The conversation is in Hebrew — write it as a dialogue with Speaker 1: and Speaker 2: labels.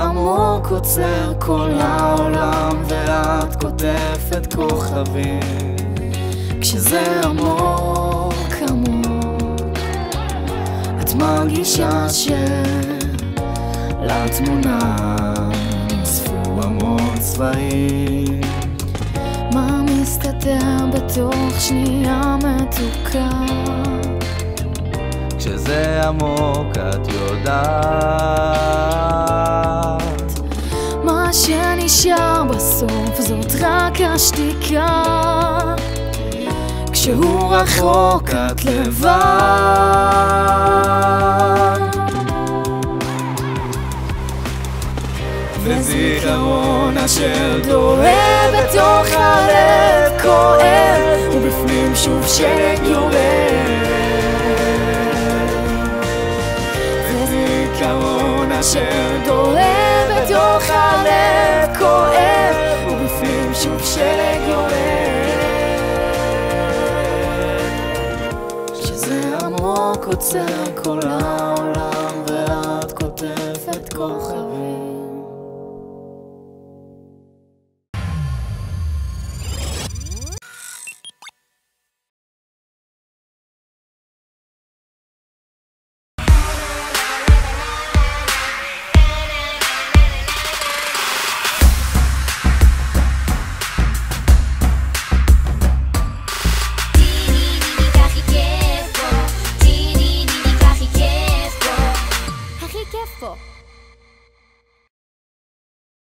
Speaker 1: עמוק עוצר כל העולם ואת קוטפת כוכבים. כשזה עמוק עמוק את מרגישה שלתמונה נוספו המון צבעים מה מסתתר בתוך שנייה מתוקה.
Speaker 2: כשזה עמוק את יודעת
Speaker 1: שנשאר בסוף זאת רק השתיקה. כשהוא רחוק את לבד. וזיכרון אשר דוהה בתוך הלב כואב ובפנים שוב שלג שלג יורד. כשזה עמוק עוצר כל העולם ואת כותבת כוכב careful.